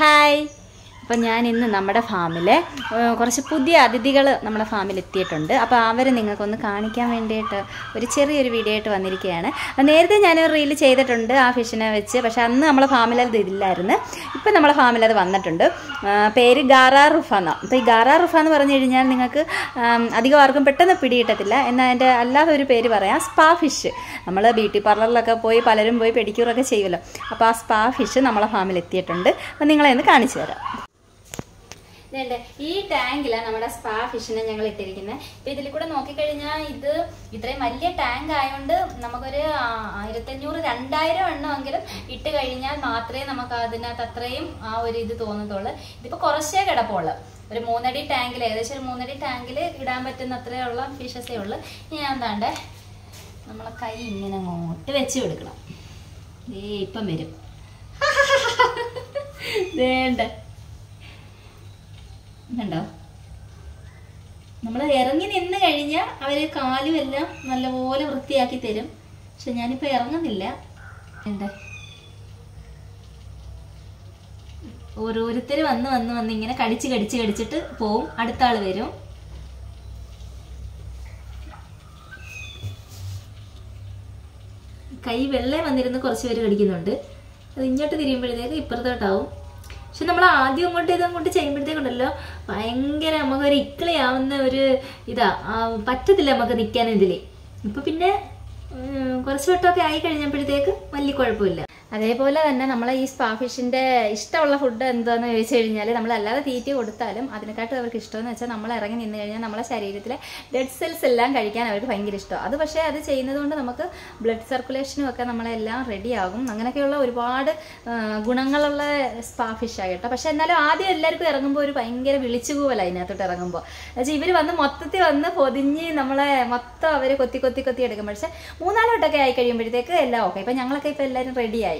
Hi. അപ്പം ഞാൻ ഇന്ന് നമ്മുടെ ഫാമിലെ കുറച്ച് പുതിയ അതിഥികൾ നമ്മുടെ ഫാമിൽ എത്തിയിട്ടുണ്ട് അപ്പോൾ അവരെ നിങ്ങൾക്കൊന്ന് കാണിക്കാൻ വേണ്ടിയിട്ട് ഒരു ചെറിയൊരു വീഡിയോ ആയിട്ട് വന്നിരിക്കുകയാണ്. അപ്പം നേരത്തെ ഞാനൊരു റീൽ ചെയ്തിട്ടുണ്ട് ആ ഫിഷിനെ വെച്ച് പക്ഷേ അന്ന് നമ്മളെ ഫാമിൽ അത് ഇതില്ലായിരുന്നു. ഇപ്പം നമ്മളെ ഫാമിൽ അത് വന്നിട്ടുണ്ട്. പേര് ഗാറാ റുഫ എന്നാണ് അപ്പോൾ ഈ ഗാറാ റുഫ എന്ന് പറഞ്ഞു കഴിഞ്ഞാൽ നിങ്ങൾക്ക് അധികം ആർക്കും പെട്ടെന്ന് പിടികിട്ടത്തില്ല. എന്നാൽ അതിന്റെ അല്ലാതെ ഒരു പേര് പറയാം സ്പാ ഫിഷ്. നമ്മൾ ബ്യൂട്ടി പാർലറിലൊക്കെ പോയി പലരും പോയി പെഡിക്യൂറൊക്കെ ചെയ്യുമല്ലോ. അപ്പോൾ ആ സ്പാ ഫിഷ് നമ്മളെ ഫാമിൽ എത്തിയിട്ടുണ്ട് അപ്പം നിങ്ങളെ ഒന്ന് കാണിച്ചു തരാം. ഇതേണ്ട. ഈ ടാങ്കിലാണ് നമ്മുടെ സ്പാ ഫിഷിനെ ഞങ്ങൾ ഇട്ടിരിക്കുന്നത് ഇപ്പൊ ഇതിൽ കൂടെ നോക്കിക്കഴിഞ്ഞാൽ ഇത് ഇത്രയും വലിയ ടാങ്ക് ആയതുകൊണ്ട് നമുക്കൊരു ആയിരത്തി ആയിരത്തഞ്ഞൂറ് രണ്ടായിരം എണ്ണമെങ്കിലും ഇട്ട് കഴിഞ്ഞാൽ മാത്രമേ നമുക്ക് അതിനകത്ത് അത്രയും ആ ഒരു ഇത് തോന്നത്തുള്ളൂ. ഇതിപ്പോ കുറച്ചേ കിടപ്പുള്ളൂ. ഒരു മൂന്നടി ടാങ്കിൽ ഏകദേശം ഒരു മൂന്നടി ടാങ്കിൽ ഇടാൻ പറ്റുന്ന അത്രയുള്ള ഫിഷസേ ഉള്ളൂ. ഇനി ഞാൻ എന്താണ്ട് നമ്മളെ കൈ ഇങ്ങനെ അങ്ങോട്ട് വെച്ച് കൊടുക്കണം. ഏ ഇപ്പം വരും. വേണ്ട കണ്ടോ? നമ്മൾ ഇറങ്ങി നിന്ന് കഴിഞ്ഞാൽ അവർ കാലും എല്ലാം നല്ലപോലെ വൃത്തിയാക്കി തരും. പക്ഷെ ഞാനിപ്പോൾ ഇറങ്ങുന്നില്ല. എന്താ ഓരോരുത്തർ വന്ന് വന്ന് വന്ന് ഇങ്ങനെ കടിച്ച് കടിച്ച് കടിച്ചിട്ട് പോവും. അടുത്ത ആൾ വരും. കൈ വെള്ളേ വന്നിരുന്ന് കുറച്ച് പേര് കടിക്കുന്നുണ്ട്. അത് ഇങ്ങോട്ട് തിരിയുമ്പോഴത്തേക്ക് ഇപ്പുറത്തോട്ടാവും. പക്ഷെ നമ്മൾ ആദ്യം അങ്ങോട്ട് ഇത് അങ്ങോട്ട് ചെയ്യുമ്പോഴത്തേക്കുണ്ടല്ലോ ഭയങ്കര നമുക്കൊരു ഇക്കിളിയാവുന്ന ഒരു ഇതാ പറ്റത്തില്ല നമുക്ക് നിൽക്കാൻ ഇതിൽ ഇപ്പൊ പിന്നെ കുറച്ച് വട്ടമൊക്കെ ആയി കഴിഞ്ഞപ്പോഴത്തേക്ക് വലിയ കുഴപ്പമില്ല. അതേപോലെ തന്നെ നമ്മൾ ഈ സ്പാ ഫിഷിന്റെ ഇഷ്ടമുള്ള ഫുഡ് എന്താണെന്ന് ചോദിച്ചു കഴിഞ്ഞാൽ നമ്മൾ അല്ലാതെ തീറ്റ കൊടുത്താലും അതിനെക്കാട്ടും അവർക്ക് ഇഷ്ടമെന്ന് വെച്ചാൽ നമ്മൾ ഇറങ്ങി നിന്ന് കഴിഞ്ഞാൽ നമ്മളെ ശരീരത്തിലെ ഡെഡ് സെൽസ് എല്ലാം കഴിക്കാൻ അവർക്ക് ഭയങ്കര ഇഷ്ടമാണ് അത് പക്ഷേ അത് ചെയ്യുന്നതുകൊണ്ട് നമുക്ക് ബ്ലഡ് സർക്കുലേഷനും ഒക്കെ നമ്മളെല്ലാം റെഡിയാകും അങ്ങനെയൊക്കെയുള്ള ഒരുപാട് ഗുണങ്ങളുള്ള സ്പാ ഫിഷാണ് കേട്ടോ. പക്ഷേ എന്നാലും ആദ്യം എല്ലാവർക്കും ഇറങ്ങുമ്പോൾ ഒരു ഭയങ്കര വിളിച്ചുകൂവല അതിനകത്തോട്ട് ഇറങ്ങുമ്പോൾ എന്നുവെച്ചാൽ ഇവർ വന്ന് മൊത്തത്തിൽ വന്ന് പൊതിഞ്ഞ് നമ്മളെ മൊത്തം അവർ കൊത്തി കൊത്തി കൊത്തി എടുക്കും. പക്ഷേ മൂന്നാലോട്ടൊക്കെ ആയി കഴിയുമ്പോഴത്തേക്ക് എല്ലാം ഓക്കെ ഇപ്പം ഞങ്ങളൊക്കെ ഇപ്പം എല്ലാവരും റെഡിയായി